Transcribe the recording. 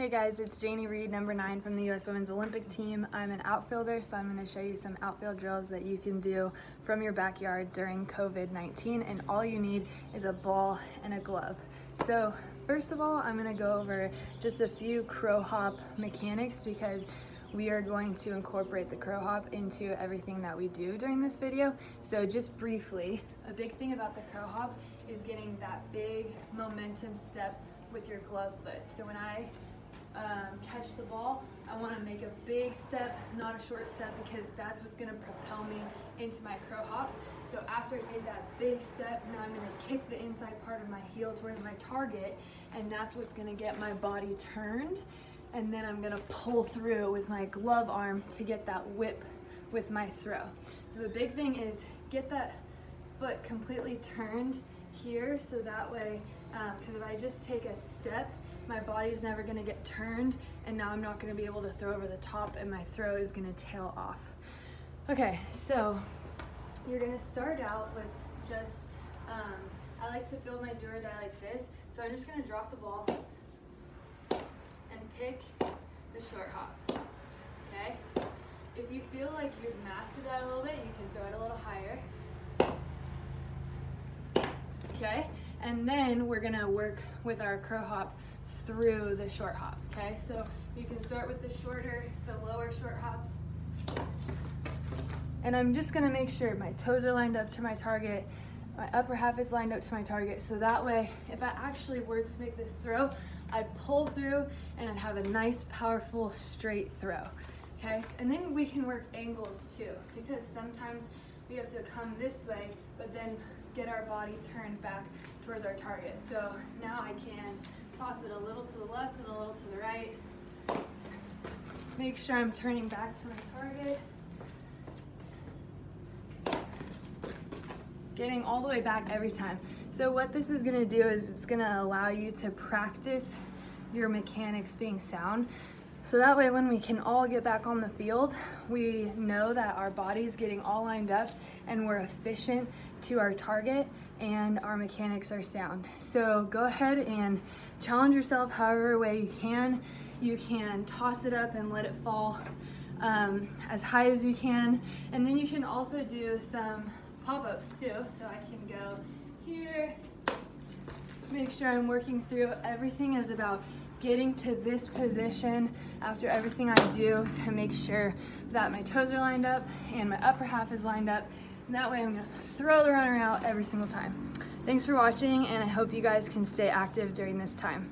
Hey guys, it's Janie Reed, number nine from the U.S. Women's Olympic Team. I'm an outfielder, so I'm going to show you some outfield drills that you can do from your backyard during COVID-19, and all you need is a ball and a glove. So first of all, I'm going to go over just a few crow hop mechanics because we are going to incorporate the crow hop into everything that we do during this video. So just briefly, a big thing about the crow hop is getting that big momentum step with your glove foot. So when I um, catch the ball, I want to make a big step, not a short step, because that's what's going to propel me into my crow hop. So after I take that big step, now I'm going to kick the inside part of my heel towards my target, and that's what's going to get my body turned. And then I'm going to pull through with my glove arm to get that whip with my throw. So the big thing is get that foot completely turned here so that way, because um, if I just take a step, my body's never gonna get turned and now I'm not gonna be able to throw over the top and my throw is gonna tail off. Okay, so you're gonna start out with just, um, I like to fill my do die like this. So I'm just gonna drop the ball and pick the short hop, okay? If you feel like you've mastered that a little bit, you can throw it a little higher. Okay, and then we're gonna work with our crow hop through the short hop, okay? So you can start with the shorter, the lower short hops. And I'm just gonna make sure my toes are lined up to my target, my upper half is lined up to my target, so that way, if I actually were to make this throw, I'd pull through and I'd have a nice, powerful, straight throw, okay? And then we can work angles too, because sometimes we have to come this way, but then get our body turned back towards our target. So now I can toss it a little to the left and a little to the right. Make sure I'm turning back to my target. Getting all the way back every time. So what this is gonna do is it's gonna allow you to practice your mechanics being sound. So that way when we can all get back on the field, we know that our body's getting all lined up and we're efficient to our target and our mechanics are sound. So go ahead and challenge yourself however way you can. You can toss it up and let it fall um, as high as you can. And then you can also do some pop-ups too. So I can go here, make sure I'm working through. Everything is about getting to this position after everything I do to make sure that my toes are lined up and my upper half is lined up. And that way I'm gonna throw the runner out every single time. Thanks for watching and I hope you guys can stay active during this time.